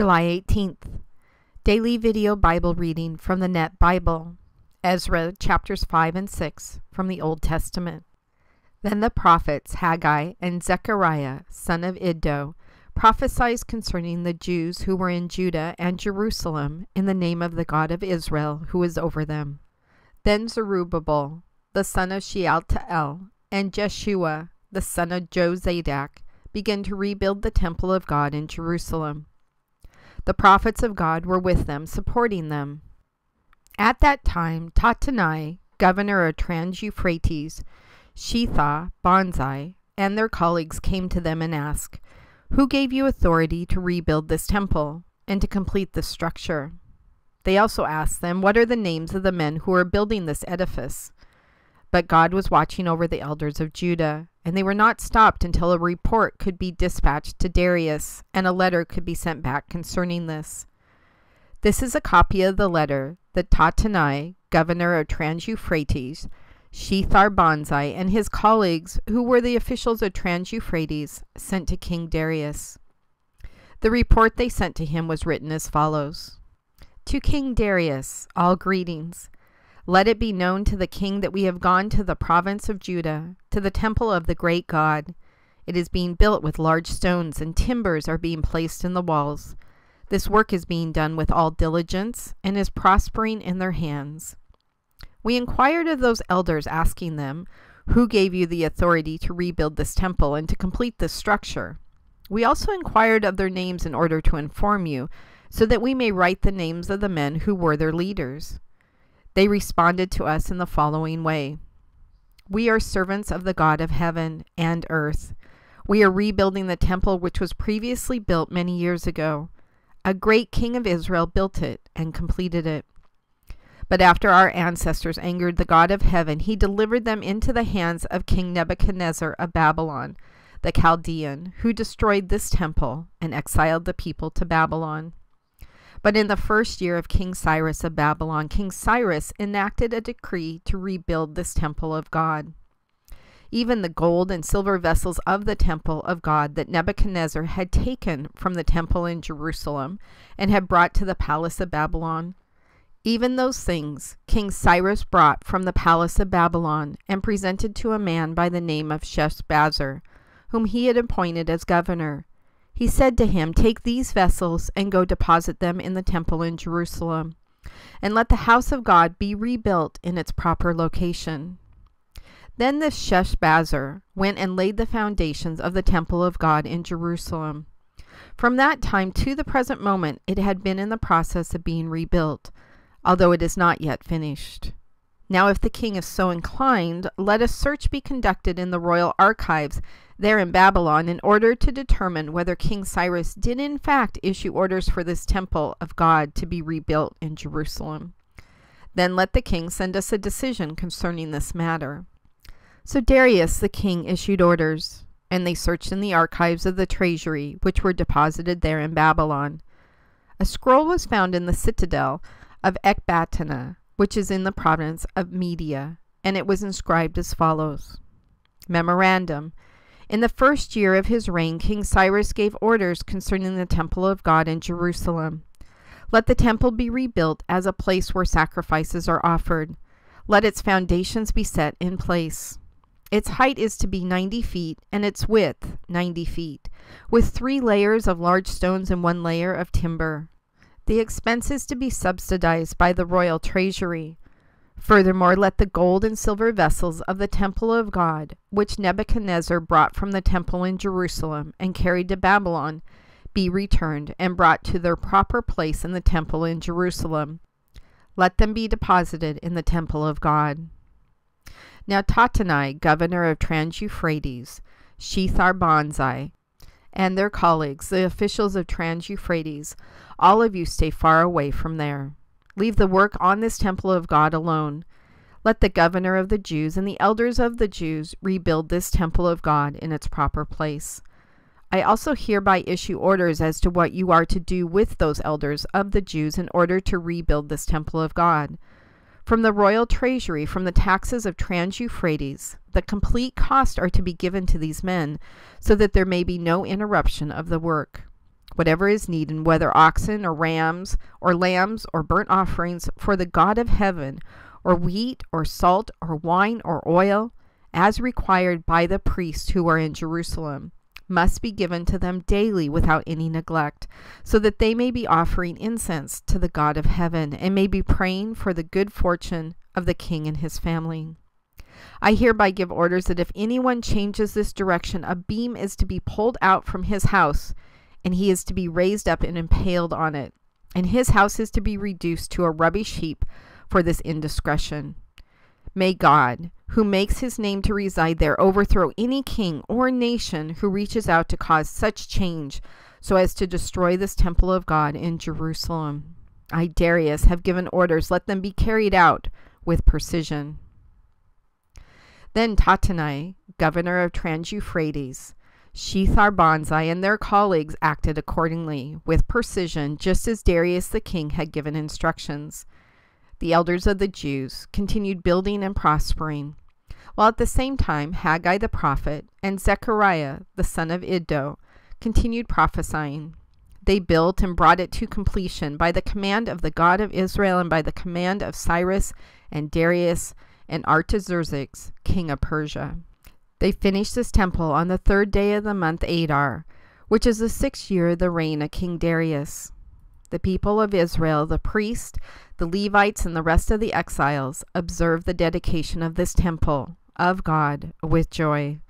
July 18th. Daily video Bible reading from the Net Bible. Ezra chapters 5 and 6 from the Old Testament. Then the prophets Haggai and Zechariah, son of Iddo, prophesied concerning the Jews who were in Judah and Jerusalem in the name of the God of Israel who is over them. Then Zerubbabel, the son of Shealtiel, and Jeshua, the son of Jozadak, began to rebuild the temple of God in Jerusalem. The prophets of God were with them, supporting them. At that time, Tattenai, governor of Trans-Euphrates, Shethar, Bozenai, and their colleagues came to them and asked, Who gave you authority to rebuild this temple and to complete this structure? They also asked them, What are the names of the men who are building this edifice? But God was watching over the elders of Judah, and they were not stopped until a report could be dispatched to Darius and a letter could be sent back concerning this. This is a copy of the letter that Tattenai, governor of Trans-Euphrates, Shethar Bozenai, and his colleagues, who were the officials of Trans-Euphrates, sent to King Darius. The report they sent to him was written as follows. To King Darius, all greetings. Let it be known to the king that we have gone to the province of Judah, to the temple of the great God. It is being built with large stones, and timbers are being placed in the walls. This work is being done with all diligence, and is prospering in their hands. We inquired of those elders, asking them, Who gave you the authority to rebuild this temple and to complete this structure? We also inquired of their names in order to inform you, so that we may write the names of the men who were their leaders. They responded to us in the following way We are servants of the God of heaven and earth. We are rebuilding the temple which was previously built many years ago. A great king of Israel built it and completed it. But after our ancestors angered the God of heaven, he delivered them into the hands of King Nebuchadnezzar of Babylon, the Chaldean, who destroyed this temple and exiled the people to Babylon. But in the first year of King Cyrus of Babylon, King Cyrus enacted a decree to rebuild this temple of God. Even the gold and silver vessels of the temple of God that Nebuchadnezzar had taken from the temple in Jerusalem and had brought to the palace of Babylon, even those things King Cyrus brought from the palace of Babylon and presented to a man by the name of Sheshbazzar, whom he had appointed as governor, he said to him, Take these vessels and go deposit them in the temple in Jerusalem, and let the house of God be rebuilt in its proper location. Then this Sheshbazzar went and laid the foundations of the temple of God in Jerusalem. From that time to the present moment, it had been in the process of being rebuilt, although it is not yet finished. Now, if the king is so inclined, let a search be conducted in the royal archives there in Babylon in order to determine whether King Cyrus did in fact issue orders for this temple of God to be rebuilt in Jerusalem. Then let the king send us a decision concerning this matter. So Darius the king issued orders, and they searched in the archives of the treasury, which were deposited there in Babylon. A scroll was found in the citadel of Ecbatana, which is in the province of Media, and it was inscribed as follows Memorandum. In the first year of his reign, King Cyrus gave orders concerning the temple of God in Jerusalem. Let the temple be rebuilt as a place where sacrifices are offered. Let its foundations be set in place. Its height is to be 90 feet, and its width 90 feet, with three layers of large stones and one layer of timber the expenses to be subsidized by the royal treasury. Furthermore, let the gold and silver vessels of the temple of God, which Nebuchadnezzar brought from the temple in Jerusalem and carried to Babylon, be returned and brought to their proper place in the temple in Jerusalem. Let them be deposited in the temple of God. Now Tattenai, governor of Trans-Euphrates, Shethar Bozenai, and their colleagues, the officials of Trans-Euphrates, all of you stay far away from there. Leave the work on this temple of God alone. Let the governor of the Jews and the elders of the Jews rebuild this temple of God in its proper place. I also hereby issue orders as to what you are to do with those elders of the Jews in order to rebuild this temple of God. From the royal treasury, from the taxes of Trans-Euphrates, the complete cost are to be given to these men, so that there may be no interruption of the work. whatever is needed, whether oxen or rams or lambs or burnt offerings for the God of heaven, or wheat or salt or wine or oil, as required by the priests who are in Jerusalem, must be given to them daily without any neglect, so that they may be offering incense to the God of heaven and may be praying for the good fortune of the king and his family. I hereby give orders that if anyone changes this direction, a beam is to be pulled out from his house, and he is to be raised up and impaled on it, and his house is to be reduced to a rubbish heap for this indiscretion. May God, who makes his name to reside there, overthrow any king or nation who reaches out to cause such change so as to destroy this temple of God in Jerusalem. I, Darius, have given orders. Let them be carried out with precision. Then Tattenai, governor of Trans Euphrates, Shethar-Bozenai, and their colleagues acted accordingly, with precision, just as Darius the king had given instructions. The elders of the Jews continued building and prospering, while at the same time Haggai the prophet and Zechariah the son of Iddo continued prophesying. They built and brought it to completion by the command of the God of Israel and by the command of Cyrus and Darius and Artaxerxes, king of Persia. They finished this temple on the third day of the month Adar, which is the sixth year of the reign of King Darius. The people of Israel, the priests, the Levites, and the rest of the exiles observed the dedication of this temple of God with joy.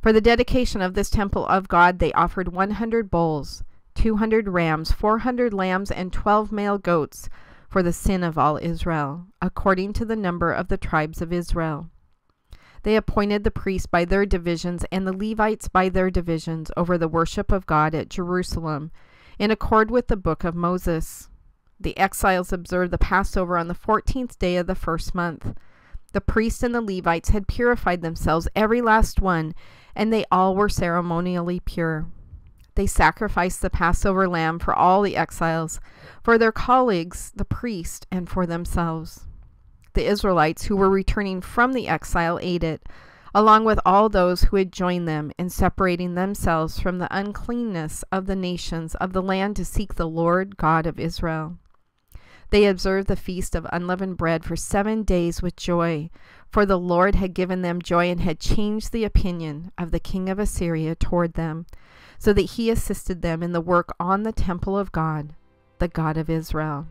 For the dedication of this temple of God, they offered 100 bulls, 200 rams, 400 lambs, and 12 male goats for the sin of all Israel, according to the number of the tribes of Israel. They appointed the priests by their divisions and the Levites by their divisions over the worship of God at Jerusalem, in accord with the book of Moses. The exiles observed the Passover on the fourteenth day of the first month. The priests and the Levites had purified themselves, every last one, and they all were ceremonially pure. They sacrificed the Passover lamb for all the exiles, for their colleagues, the priests, and for themselves. The Israelites who were returning from the exile ate it, along with all those who had joined them in separating themselves from the uncleanness of the nations of the land to seek the Lord God of Israel. They observed the feast of unleavened bread for seven days with joy, for the Lord had given them joy and had changed the opinion of the king of Assyria toward them so that he assisted them in the work on the temple of God, the God of Israel.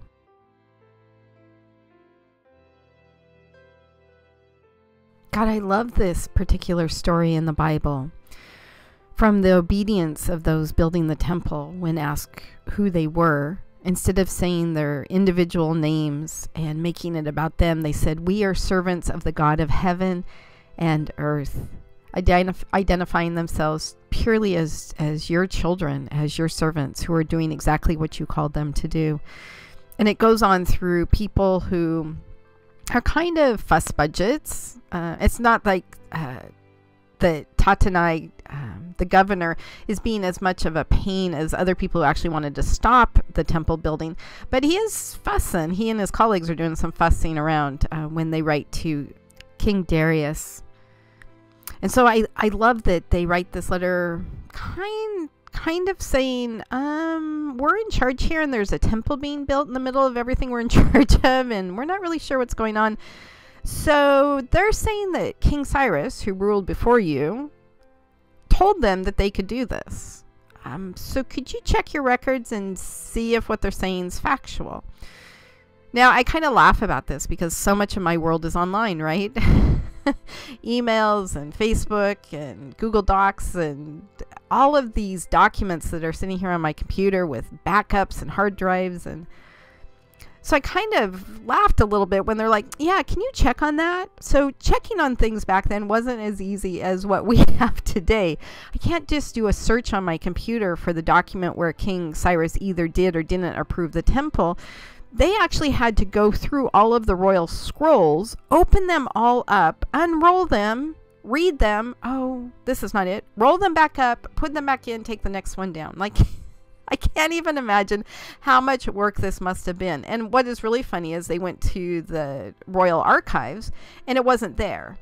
God, I love this particular story in the Bible. From the obedience of those building the temple when asked who they were, instead of saying their individual names and making it about them, they said, We are servants of the God of heaven and earth identif- identifying themselves purely as as your children, as your servants who are doing exactly what you called them to do. And it goes on through people who are kind of fuss budgets. Uh, it's not like uh, the Tattenai, um, the governor, is being as much of a pain as other people who actually wanted to stop the temple building. But he is fussing. He and his colleagues are doing some fussing around uh, when they write to King Darius and so I, I love that they write this letter kind kind of saying, um, we're in charge here and there's a temple being built in the middle of everything we're in charge of and we're not really sure what's going on. So they're saying that King Cyrus, who ruled before you, told them that they could do this. Um, so could you check your records and see if what they're saying is factual? Now, I kind of laugh about this because so much of my world is online, right? emails and Facebook and Google Docs and all of these documents that are sitting here on my computer with backups and hard drives and so I kind of laughed a little bit when they're like, "Yeah, can you check on that?" So checking on things back then wasn't as easy as what we have today. I can't just do a search on my computer for the document where King Cyrus either did or didn't approve the temple they actually had to go through all of the royal scrolls, open them all up, unroll them, read them. Oh, this is not it. Roll them back up, put them back in, take the next one down. Like, I can't even imagine how much work this must have been. And what is really funny is they went to the royal archives and it wasn't there.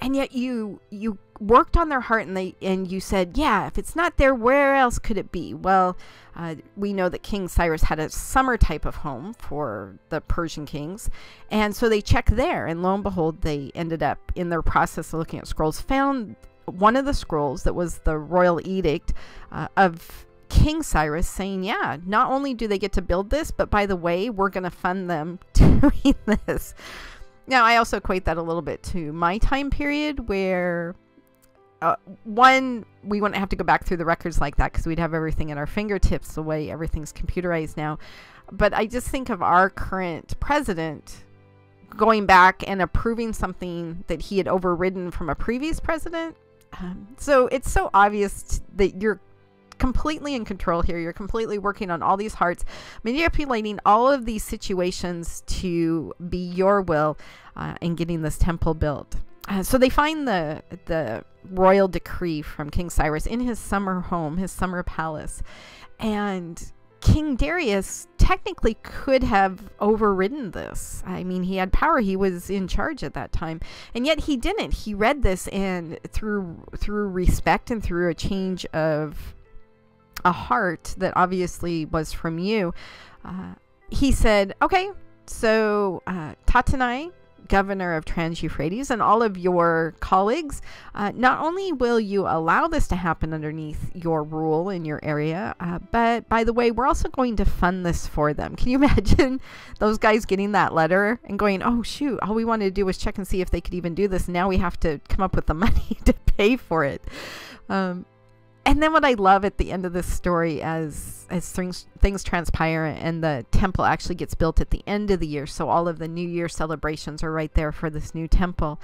and yet you you worked on their heart and they and you said yeah if it's not there where else could it be well uh, we know that king cyrus had a summer type of home for the persian kings and so they checked there and lo and behold they ended up in their process of looking at scrolls found one of the scrolls that was the royal edict uh, of king cyrus saying yeah not only do they get to build this but by the way we're going to fund them doing this now, I also equate that a little bit to my time period where, uh, one, we wouldn't have to go back through the records like that because we'd have everything at our fingertips the way everything's computerized now. But I just think of our current president going back and approving something that he had overridden from a previous president. Um, so it's so obvious that you're completely in control here. You're completely working on all these hearts, manipulating all of these situations to be your will uh, in getting this temple built. Uh, so they find the the royal decree from King Cyrus in his summer home, his summer palace, and King Darius technically could have overridden this. I mean, he had power; he was in charge at that time, and yet he didn't. He read this, and through through respect and through a change of a heart that obviously was from you, uh, he said, Okay, so uh, Tattenai, governor of Trans Euphrates, and all of your colleagues, uh, not only will you allow this to happen underneath your rule in your area, uh, but by the way, we're also going to fund this for them. Can you imagine those guys getting that letter and going, oh, shoot, all we wanted to do was check and see if they could even do this. Now we have to come up with the money to pay for it. Um, and then what I love at the end of this story as as things things transpire and the temple actually gets built at the end of the year, so all of the New Year celebrations are right there for this new temple.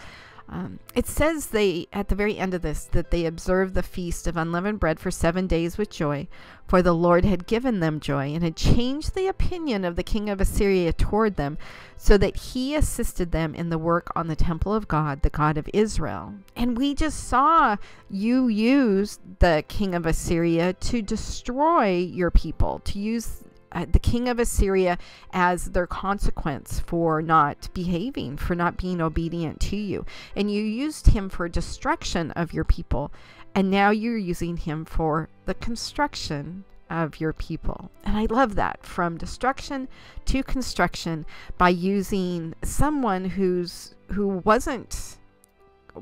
Um, it says they, at the very end of this, that they observed the feast of unleavened bread for seven days with joy, for the Lord had given them joy and had changed the opinion of the king of Assyria toward them, so that he assisted them in the work on the temple of God, the God of Israel. And we just saw you use the king of Assyria to destroy your people, to use uh, the king of Assyria as their consequence for not behaving, for not being obedient to you. And you used him for destruction of your people. And now you're using him for the construction of your people. And I love that from destruction to construction by using someone who's who wasn't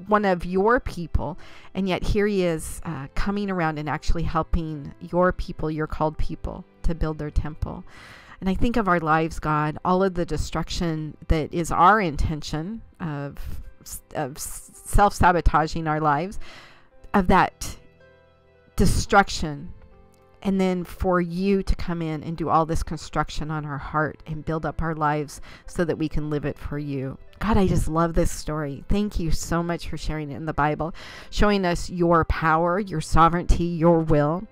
one of your people and yet here he is uh, coming around and actually helping your people your called people to build their temple. And I think of our lives, God, all of the destruction that is our intention of, of self sabotaging our lives, of that destruction. And then for you to come in and do all this construction on our heart and build up our lives so that we can live it for you. God, I just love this story. Thank you so much for sharing it in the Bible, showing us your power, your sovereignty, your will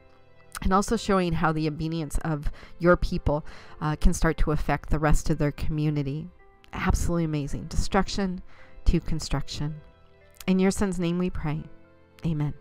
and also showing how the obedience of your people uh, can start to affect the rest of their community. Absolutely amazing. Destruction to construction. In your son's name we pray. Amen.